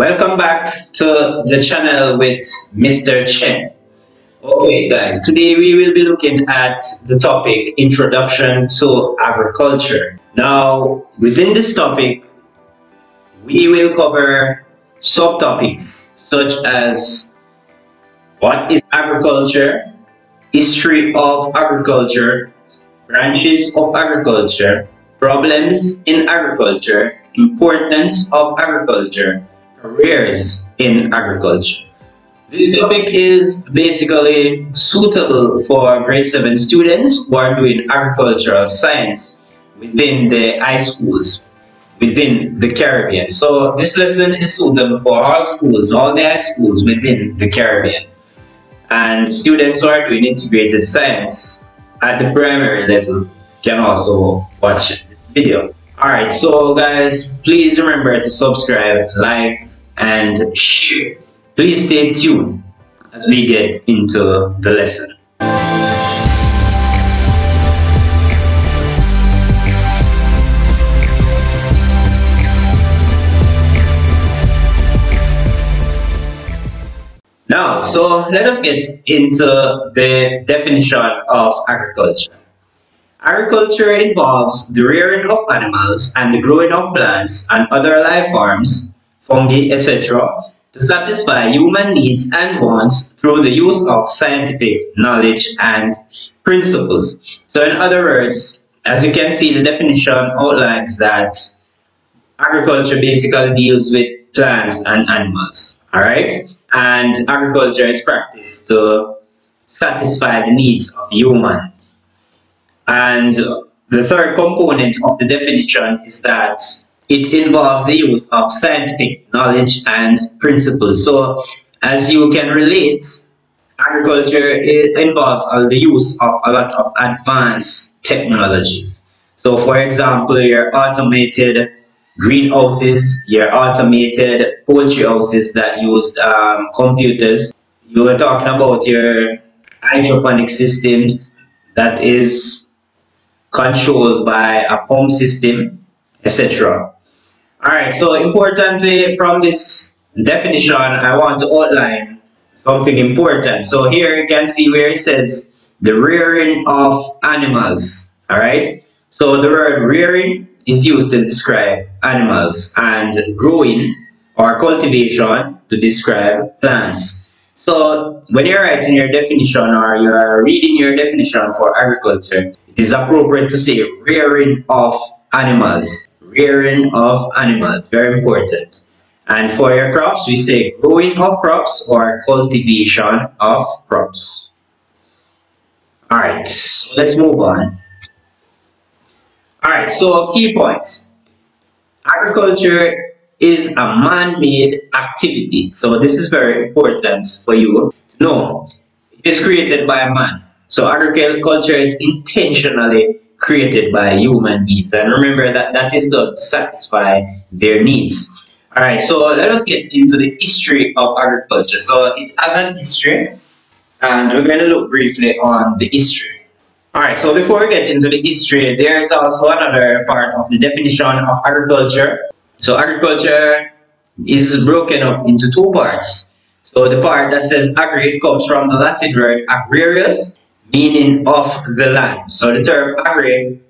Welcome back to the channel with Mr. Chen. Okay guys, today we will be looking at the topic Introduction to Agriculture. Now, within this topic, we will cover subtopics such as what is agriculture, history of agriculture, branches of agriculture, problems in agriculture, importance of agriculture, careers in agriculture. This topic is basically suitable for grade 7 students who are doing agricultural science within the high schools within the Caribbean. So this lesson is suitable for all schools, all the high schools within the Caribbean. And students who are doing integrated science at the primary level can also watch this video. Alright, so guys, please remember to subscribe, like, and share. Please stay tuned as we get into the lesson. Now, so let us get into the definition of agriculture. Agriculture involves the rearing of animals and the growing of plants and other life forms, fungi, etc., to satisfy human needs and wants through the use of scientific knowledge and principles. So in other words, as you can see, the definition outlines that agriculture basically deals with plants and animals, all right? and agriculture is practiced to satisfy the needs of humans. And the third component of the definition is that it involves the use of scientific knowledge and principles. So, as you can relate, agriculture involves the use of a lot of advanced technology. So, for example, your automated greenhouses, your automated poultry houses that use um, computers. You were talking about your hydroponic systems that is controlled by a pump system, etc. Alright, so importantly from this definition, I want to outline something important. So here you can see where it says the rearing of animals. Alright, so the word rearing is used to describe animals and growing or cultivation to describe plants. So when you're writing your definition or you're reading your definition for agriculture, it is appropriate to say rearing of animals. Rearing of animals, very important. And for your crops, we say growing of crops or cultivation of crops. Alright, so let's move on. Alright, so key point. Agriculture is a man-made activity. So this is very important for you to know. It is created by man. So agriculture is intentionally created by human beings. And remember that that is done to satisfy their needs. Alright, so let us get into the history of agriculture. So it has an history and we're going to look briefly on the history. Alright, so before we get into the history, there's also another part of the definition of agriculture. So agriculture is broken up into two parts. So the part that says agri comes from the Latin word agrarius, meaning of the land. So the term agri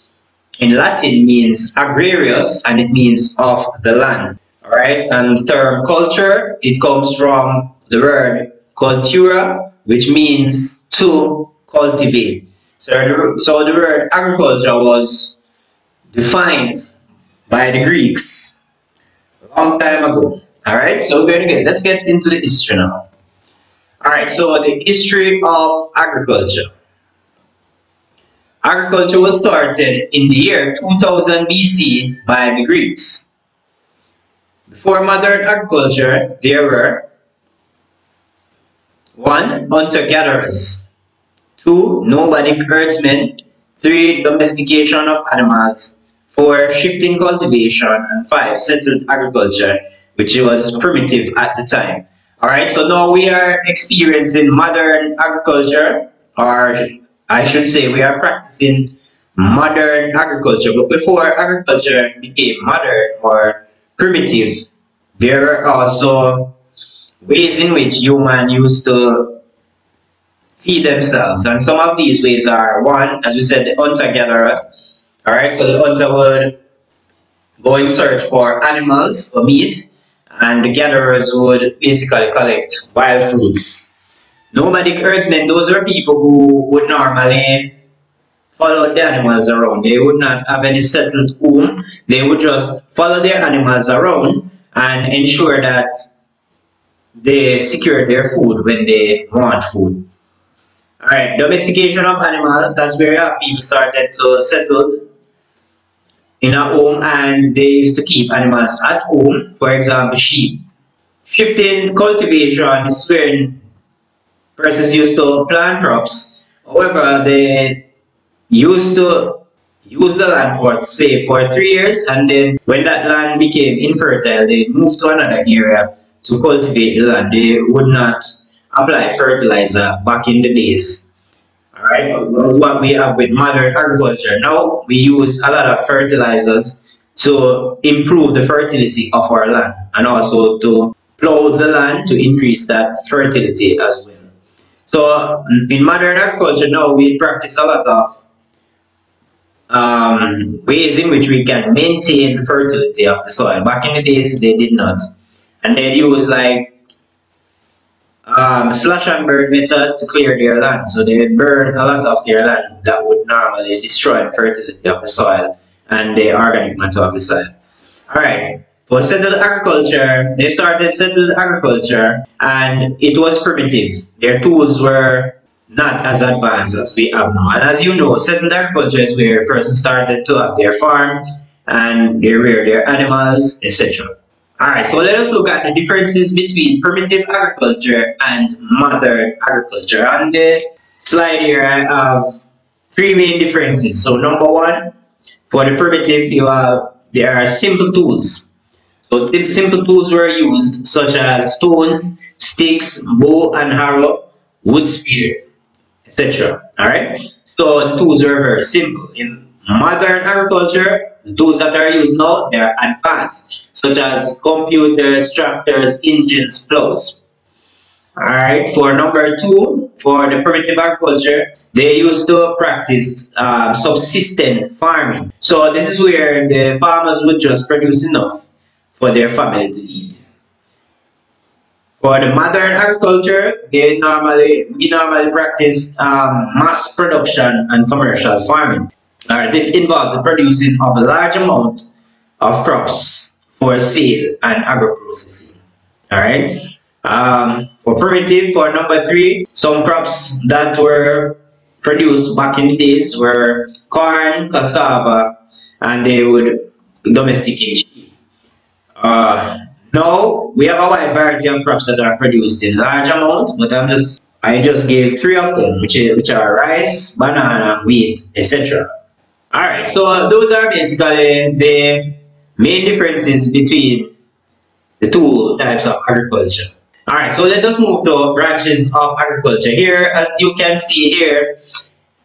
in Latin means agrarius and it means of the land. Alright, and the term culture, it comes from the word cultura, which means to cultivate. So the, so the word agriculture was defined by the Greeks a long time ago. Alright, so we're going to get, let's get into the history now. Alright, so the history of agriculture. Agriculture was started in the year 2000 BC by the Greeks. Before modern agriculture, there were one, hunter-gatherers. Two, nomadic herdsmen. Three, domestication of animals. Four, shifting cultivation. And five, settled agriculture, which was primitive at the time. Alright, so now we are experiencing modern agriculture, or I should say we are practicing modern agriculture. But before agriculture became modern or primitive, there are also ways in which humans used to feed themselves. And some of these ways are one, as we said, the hunter-gatherer. Alright, so the hunter would go in search for animals for meat, and the gatherers would basically collect wild fruits. Nomadic herdsmen, those are people who would normally follow the animals around. They would not have any settled home. They would just follow their animals around and ensure that they secure their food when they want food. Alright, domestication of animals, that's where uh, people started to settle in a home and they used to keep animals at home, for example, sheep. Shifting cultivation is when persons used to plant crops. However, they used to use the land for say for three years and then when that land became infertile they moved to another area to cultivate the land. They would not apply fertilizer back in the days. All right what we have with modern agriculture. Now we use a lot of fertilizers to improve the fertility of our land and also to plow the land to increase that fertility as well so in modern agriculture now we practice a lot of um, ways in which we can maintain the fertility of the soil. Back in the days, they did not. And they'd use like um, slash and burn method to clear their land. So they would burn a lot of their land that would normally destroy the fertility of the soil and the organic matter of the soil. Alright, for settled agriculture, they started settled agriculture and it was primitive. Their tools were not as advanced as we have now. And as you know, settled agriculture is where a person started to have their farm and they rear their animals, etc. Alright, so let us look at the differences between primitive agriculture and modern agriculture. On the slide here, I have three main differences. So number one, for the primitive, you have there are simple tools. So simple tools were used such as stones, sticks, bow and arrow, wood spear etc. Alright? So the tools are very simple. In modern agriculture, the tools that are used now, they are advanced, such as computers, tractors, engines, plows. Alright, for number two, for the primitive agriculture, they used to practice um, subsistence farming. So this is where the farmers would just produce enough for their family to eat. For the modern agriculture, they normally we normally practice um, mass production and commercial farming. Right, this involves the producing of a large amount of crops for sale and agro-processing. Alright. Um, for primitive, for number three, some crops that were produced back in the days were corn, cassava, and they would domesticate. Uh, now, we have a wide variety of crops that are produced in large amounts, but I'm just I just gave three of them, which, is, which are rice, banana, wheat, etc. Alright, so those are basically the main differences between the two types of agriculture. Alright, so let us move to branches of agriculture. Here, as you can see here,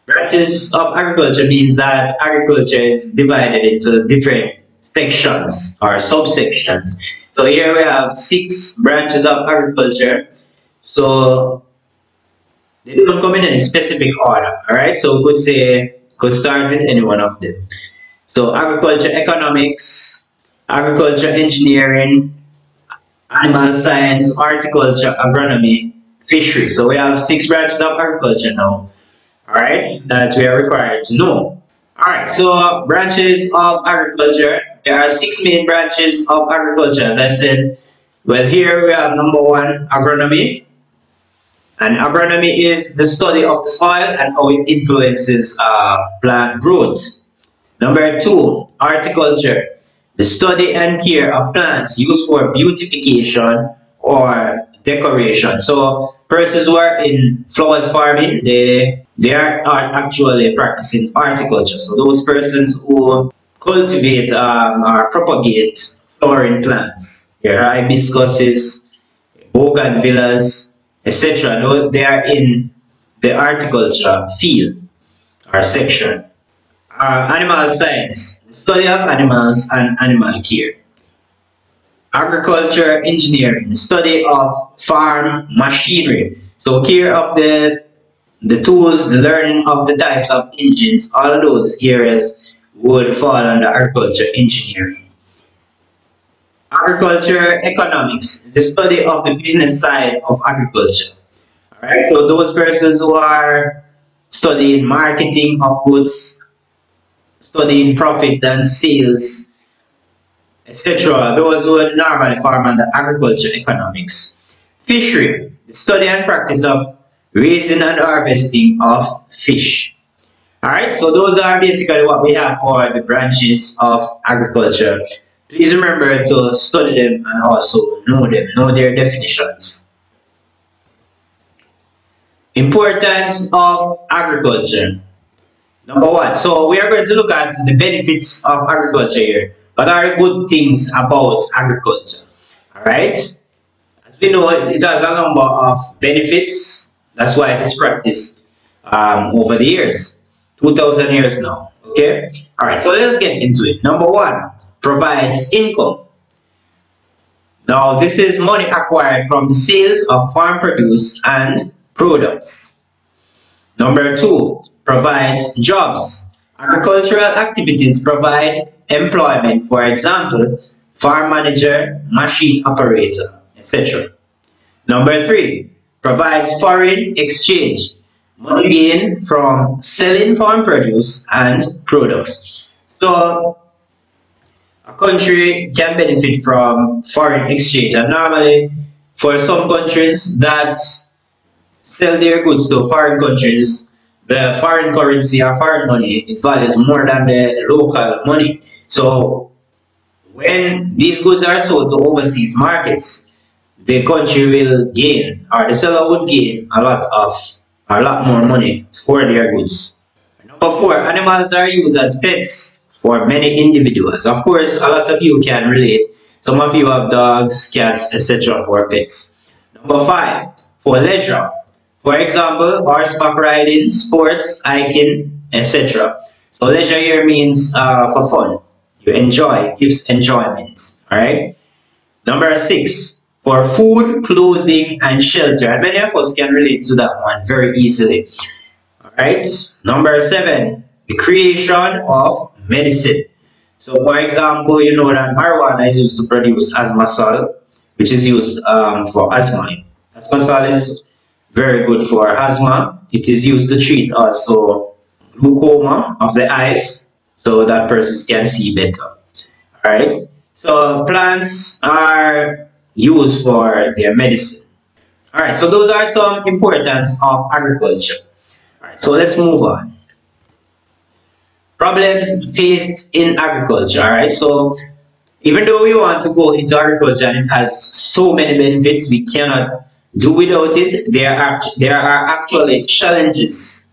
branches of agriculture means that agriculture is divided into different sections or subsections. So here we have six branches of agriculture. So they don't come in any specific order. Alright, so we could say could start with any one of them. So agriculture economics, agriculture engineering, animal science, horticulture, agronomy, fishery. So we have six branches of agriculture now. Alright, that we are required to know. Alright, so branches of agriculture there are six main branches of agriculture, as I said. Well, here we have number one, agronomy. And agronomy is the study of the soil and how it influences uh, plant growth. Number two, horticulture, the study and care of plants used for beautification or decoration. So persons who are in flowers farming, they they are, are actually practicing horticulture. So those persons who cultivate um, or propagate flowering plants. There are hibiscuses, bougainvilleas, etc. They are in the horticulture field or section. Uh, animal science, study of animals and animal care. agriculture engineering, the study of farm machinery. So care of the the tools, the learning of the types of engines, all those areas would fall under agriculture engineering. Agriculture economics, the study of the business side of agriculture. Alright, so those persons who are studying marketing of goods, studying profit and sales, etc. Those would normally farm under agriculture economics. Fishery, the study and practice of raising and harvesting of fish. Alright, so those are basically what we have for the branches of agriculture. Please remember to study them and also know them, know their definitions. Importance of agriculture. Number one, so we are going to look at the benefits of agriculture here. What are good things about agriculture? Alright? As we know, it has a number of benefits. That's why it is practiced um, over the years. 2000 years now. Okay? Alright, so let's get into it. Number one, provides income. Now, this is money acquired from the sales of farm produce and products. Number two, provides jobs. Agricultural activities provide employment, for example, farm manager, machine operator, etc. Number three, provides foreign exchange, money gain from selling farm produce and products. So, a country can benefit from foreign exchange, and normally, for some countries that sell their goods to foreign countries, the foreign currency or foreign money it values more than the local money. So when these goods are sold to overseas markets, the country will gain or the seller would gain a lot of a lot more money for their goods. Number four, animals are used as pets for many individuals. Of course, a lot of you can relate. Some of you have dogs, cats, etc. for pets. Number five, for leisure. For example, horseback riding, sports, hiking, etc. So leisure here means uh, for fun. You enjoy, gives enjoyment. Alright? Number six, for food, clothing, and shelter. And many of us can relate to that one very easily. Alright? Number seven, the creation of medicine. So for example, you know that marijuana is used to produce Asmasol, which is used um, for asthma. Asmasol is very good for asthma. It is used to treat also glaucoma of the eyes so that persons can see better. Alright, so plants are used for their medicine. Alright, so those are some importance of agriculture. Alright, so let's move on. Problems faced in agriculture. Alright, so even though we want to go into agriculture and it has so many benefits, we cannot do without it. There are, there are actually challenges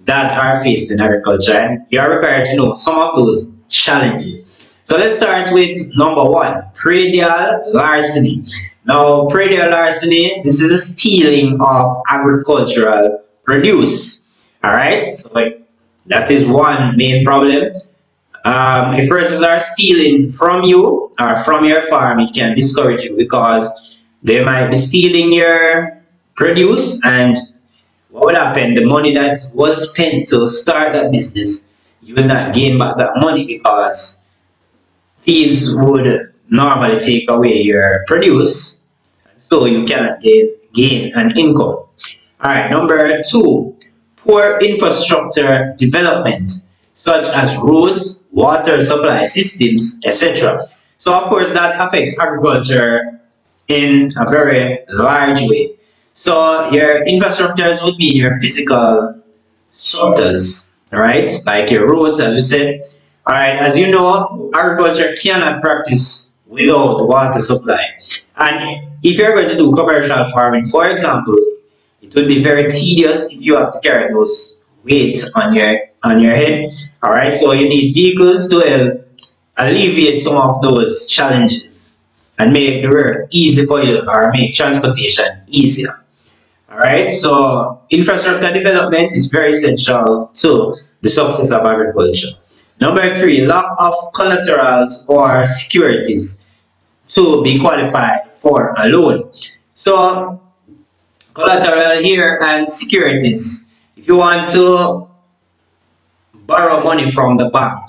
that are faced in agriculture and you are required to know some of those challenges. So let's start with number one, predial larceny. Now, predial larceny, this is a stealing of agricultural produce. Alright, so like, that is one main problem. Um, if persons are stealing from you or from your farm, it can discourage you because they might be stealing your produce and what will happen? The money that was spent to start that business, you will not gain back that money because thieves would normally take away your produce so you cannot gain, an income. Alright, number two, poor infrastructure development such as roads, water supply systems, etc. So of course that affects agriculture in a very large way. So your infrastructures would be your physical structures, right? Like your roads, as we said. All right, as you know, agriculture cannot practice without water supply. And if you're going to do commercial farming, for example, it would be very tedious if you have to carry those weight on your on your head. All right, so you need vehicles to help alleviate some of those challenges and make the work easy for you or make transportation easier. Alright, so infrastructure development is very essential to the success of agriculture. Number three, lack of collaterals or securities. to be qualified for a loan. So collateral here and securities. If you want to borrow money from the bank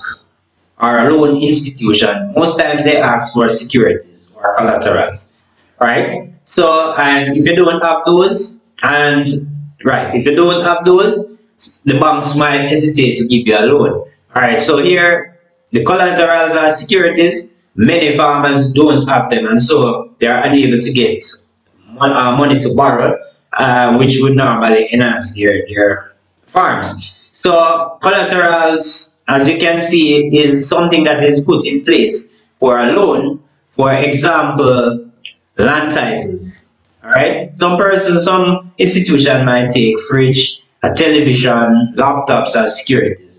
or a loan institution, most times they ask for securities or collaterals, right? So, and if you don't have those, and right, if you don't have those, the banks might hesitate to give you a loan. All right, so here the collaterals are securities. Many farmers don't have them, and so they are unable to get uh, money to borrow, uh, which would normally enhance their, their farms. So collaterals, as you can see, is something that is put in place for a loan. For example, land titles. Alright? Some person, some institution might take fridge, a television, laptops as securities.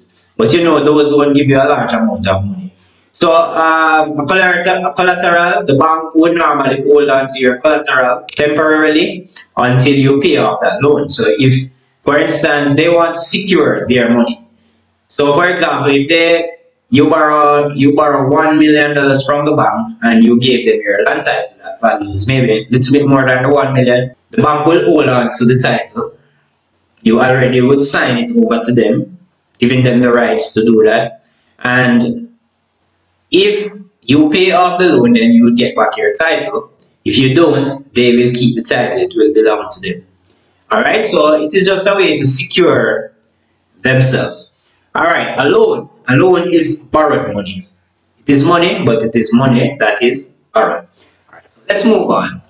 But you know, those won't give you a large amount of money. So um, collateral, the bank would normally hold on to your collateral temporarily until you pay off that loan. So if, for instance, they want to secure their money. So for example, if they you borrow you borrow one million dollars from the bank and you gave them your land title that values maybe a little bit more than the one million, the bank will hold on to the title. You already would sign it over to them, giving them the rights to do that. And if you pay off the loan, then you get back your title. If you don't, they will keep the title, it will belong to them. Alright, so it is just a way to secure themselves. Alright, a loan a loan is borrowed money. It is money, but it is money that is borrowed. Alright, so let's move on.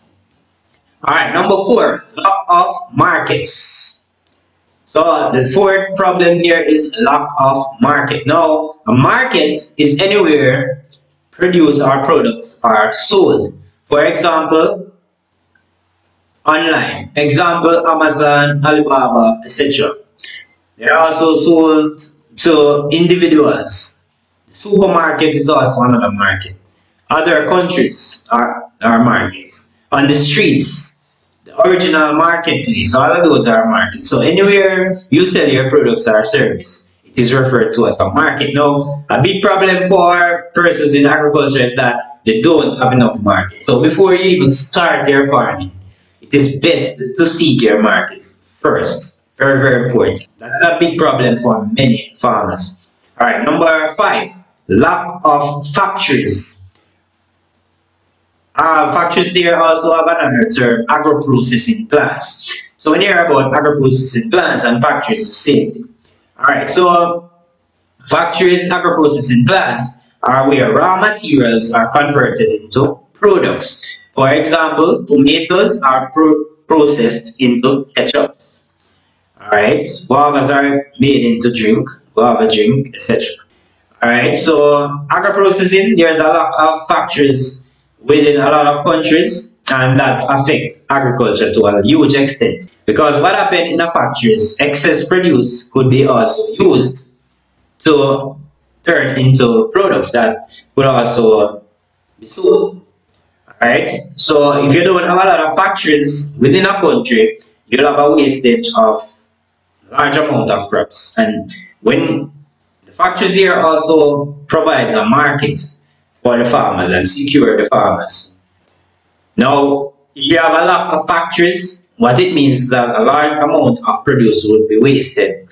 Alright, number four, lack of markets. So the fourth problem here is lack of market. Now, a market is anywhere produce our products are sold. For example, online. Example, Amazon, Alibaba, etc. They are also sold to individuals. Supermarket is also another market. Other countries are, are markets. On the streets, original marketplace, all of those are markets. So anywhere you sell your products or service, it is referred to as a market. Now, a big problem for persons in agriculture is that they don't have enough market. So before you even start your farming, it is best to seek your markets first. Very, very important. That's a big problem for many farmers. All right, number five, lack of factories. Uh, factories there also have another term, agro-processing plants. So when you hear about agro-processing plants and factories, the same thing. All right, so factories, agro-processing plants are where raw materials are converted into products. For example, tomatoes are pro processed into ketchup. Alright, guavas are made into drink, guava drink, etc. Alright, so agro-processing, there's a lot of factories within a lot of countries and that affect agriculture to a huge extent. Because what happens in a factories, excess produce could be also used to turn into products that could also be sold. Alright, so if you don't have a lot of factories within a country, you'll have a wastage of large amount of crops. And when the factories here also provides a market for the farmers and secure the farmers. Now, if you have a lot of factories, what it means is that a large amount of produce would be wasted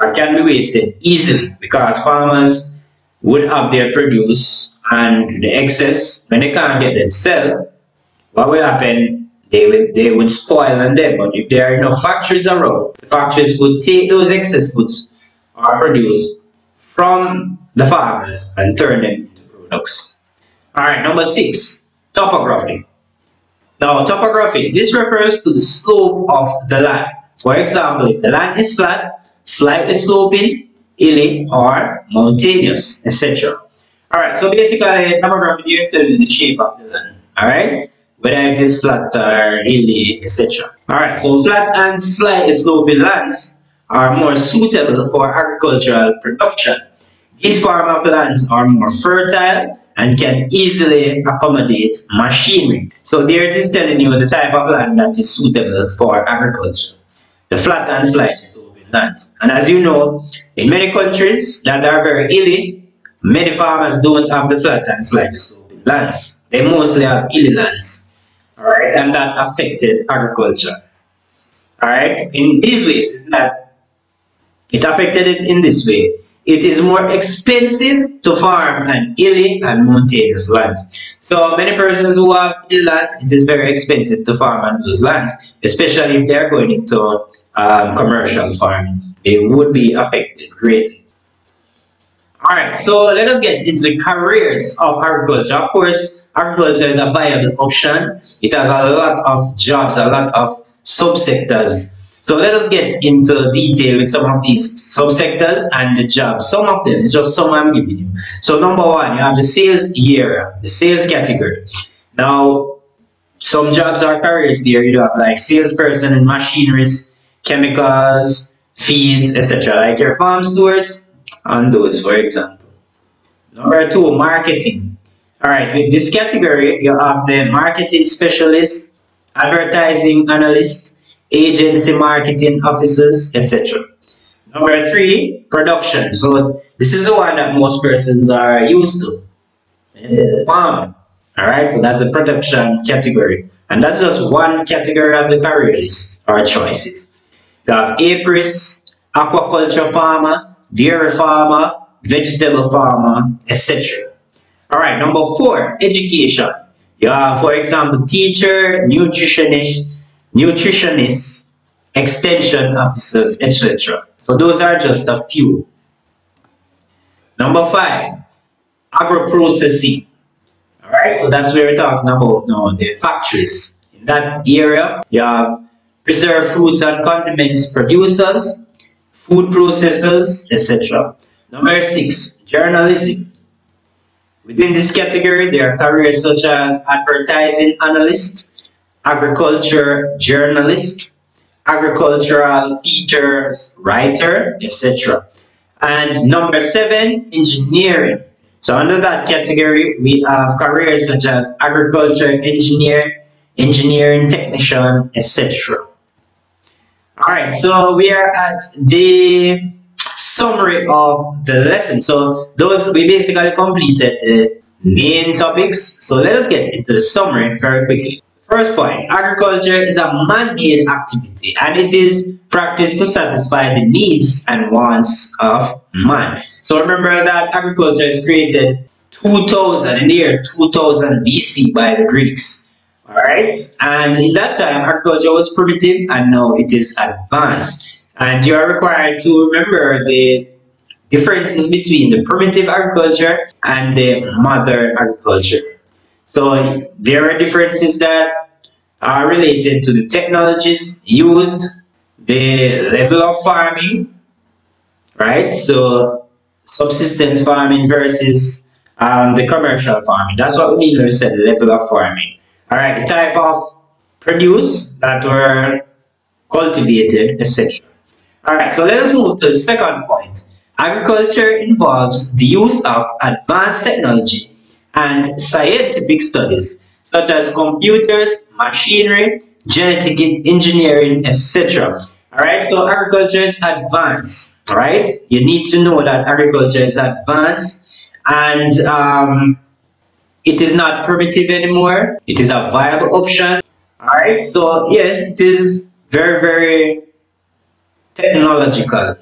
or can be wasted easily because farmers would have their produce and the excess, when they can't get them sell, what will happen they would they would spoil and dead. But if there are enough factories around, the factories would take those excess goods or produce from the farmers and turn them into products. Alright, number six, topography. Now topography, this refers to the slope of the land. For example, if the land is flat, slightly sloping, hilly, or mountainous, etc. Alright, so basically topography is telling the shape of the land. Alright? whether it is flat or hilly, etc. Alright, so flat and slightly sloping lands are more suitable for agricultural production. These form of lands are more fertile and can easily accommodate machinery. So there it is telling you the type of land that is suitable for agriculture. The flat and slightly sloping lands. And as you know, in many countries that are very hilly, many farmers don't have the flat and slightly sloping lands. They mostly have hilly lands. Alright, and that affected agriculture. Alright, in these ways, that it affected it in this way. It is more expensive to farm an hilly and mountainous lands. So many persons who have hilly lands, it is very expensive to farm on those lands, especially if they're going into um, commercial farming. They would be affected greatly. Alright, so let us get into careers of agriculture. Of course, agriculture is a viable option. It has a lot of jobs, a lot of subsectors. So let us get into detail with some of these subsectors and the jobs. Some of them, it's just some I'm giving you. So number one, you have the sales area, the sales category. Now, some jobs are careers there. You have like salesperson and machineries, chemicals, feeds, etc. Like your farm stores and those, for example. Number two, marketing. All right, with this category, you have the marketing specialist, advertising analyst, agency marketing officers, etc. Number three, production. So this is the one that most persons are used to. It's farming. Alright, so that's the production category. And that's just one category of the career list or choices. You have apiarist, aquaculture farmer, dairy farmer, vegetable farmer, etc. Alright, number four, education. You have, for example, teacher, nutritionist, nutritionists, extension officers, etc. So those are just a few. Number five, agro-processing. Alright, so that's where we're talking about now, the factories. In that area, you have preserved fruits and condiments producers, food processors, etc. Number six, journalism. Within this category, there are careers such as advertising analyst, agriculture journalist, agricultural features writer, etc. And number seven, engineering. So under that category, we have careers such as agriculture engineer, engineering technician, etc. Alright, so we are at the summary of the lesson. So those we basically completed the main topics. So let us get into the summary very quickly. First point, agriculture is a man-made activity and it is practiced to satisfy the needs and wants of man. So remember that agriculture is created 2000 in the year 2000 BC by the Greeks. Alright, and in that time agriculture was primitive and now it is advanced. And you are required to remember the differences between the primitive agriculture and the modern agriculture. So there are differences that are related to the technologies used, the level of farming, right? So subsistence farming versus um, the commercial farming. That's what we mean when we said level of farming. All right, the type of produce that were cultivated, etc. All right, so let us move to the second point. Agriculture involves the use of advanced technology and scientific studies such as computers, machinery, genetic engineering, etc. Alright, so agriculture is advanced. Alright, you need to know that agriculture is advanced and um, it is not primitive anymore. It is a viable option. Alright, so yeah, it is very, very technological.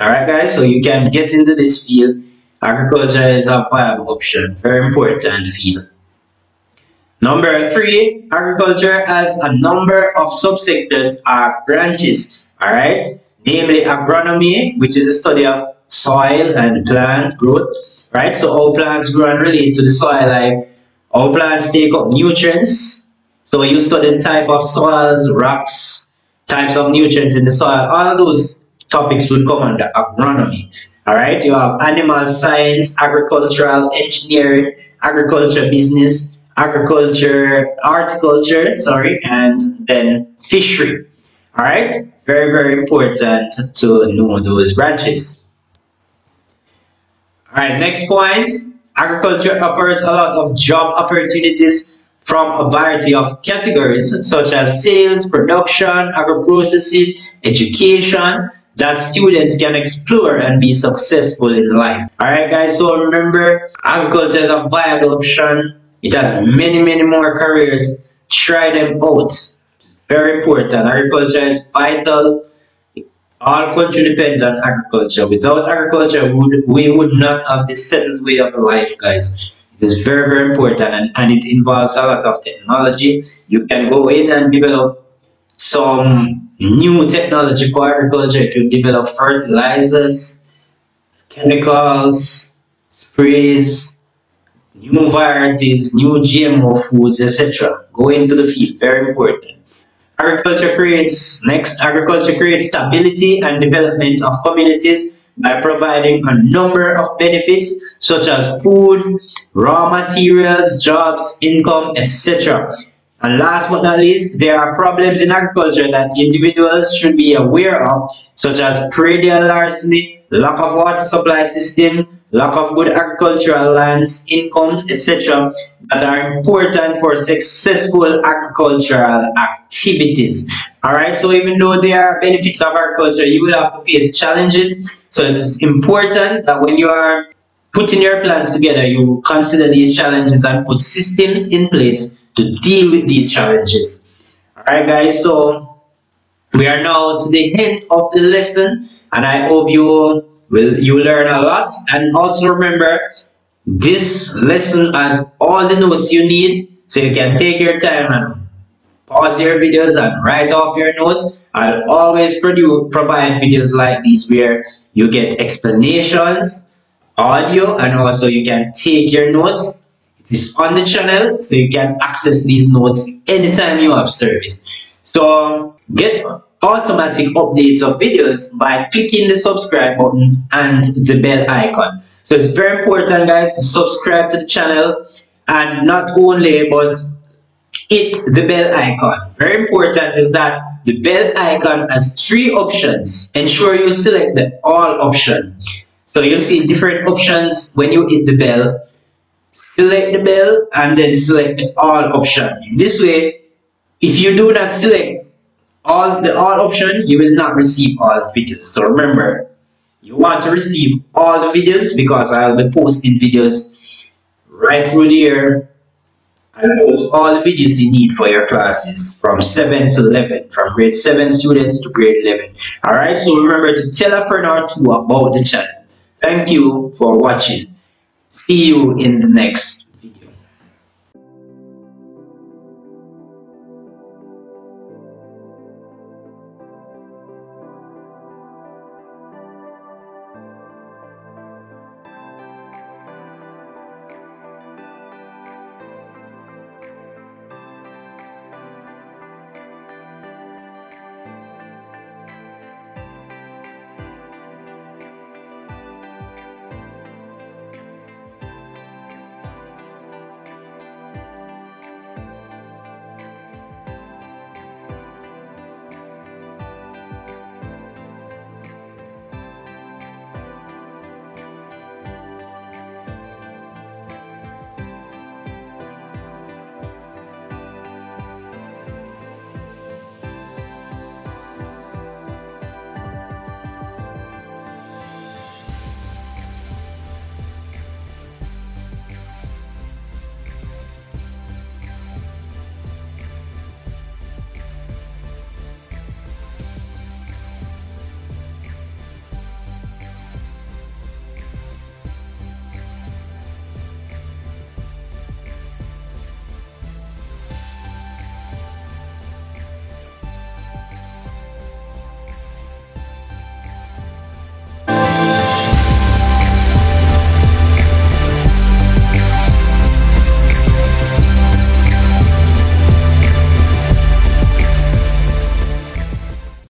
Alright, guys, so you can get into this field Agriculture is a viable option, very important field. Number three, agriculture has a number of subsectors or branches, all right? Namely agronomy, which is the study of soil and plant growth, right? So all plants grow and relate to the soil, like all plants take up nutrients. So you study the type of soils, rocks, types of nutrients in the soil. All those topics would come under agronomy. All right, you have animal science, agricultural engineering, agriculture business, agriculture, horticulture, sorry, and then fishery. All right, very, very important to know those branches. All right, next point. Agriculture offers a lot of job opportunities from a variety of categories such as sales, production, agro-processing, education, that students can explore and be successful in life. Alright guys, so remember agriculture is a viable option It has many, many more careers. Try them out. Very important. Agriculture is vital. All country depends on agriculture. Without agriculture, we would, we would not have the settled way of life, guys. It is very, very important and, and it involves a lot of technology. You can go in and develop some new technology for agriculture. to develop fertilizers, chemicals, sprays, new varieties, new GMO foods, etc. Go into the field, very important. Agriculture creates, next, agriculture creates stability and development of communities by providing a number of benefits such as food, raw materials, jobs, income, etc. And last but not least, there are problems in agriculture that individuals should be aware of, such as predial larceny, lack of water supply system, lack of good agricultural lands, incomes, etc. that are important for successful agricultural activities. Alright, so even though there are benefits of agriculture, you will have to face challenges. So it's important that when you are putting your plans together, you consider these challenges and put systems in place to deal with these challenges. Alright guys, so we are now to the end of the lesson and I hope you will you learn a lot and also remember this lesson has all the notes you need so you can take your time and pause your videos and write off your notes I'll always produce, provide videos like these where you get explanations audio and also you can take your notes it is on the channel so you can access these notes anytime you have service so get automatic updates of videos by clicking the subscribe button and the bell icon. So it's very important guys to subscribe to the channel and not only but hit the bell icon. Very important is that the bell icon has three options. Ensure you select the all option. So you'll see different options when you hit the bell. Select the bell and then select the all option. In this way, if you do not select all the all option you will not receive all videos so remember you want to receive all the videos because I'll be posting videos right through the year all the videos you need for your classes from 7 to 11 from grade 7 students to grade 11 alright so remember to tell a friend or two about the channel thank you for watching. See you in the next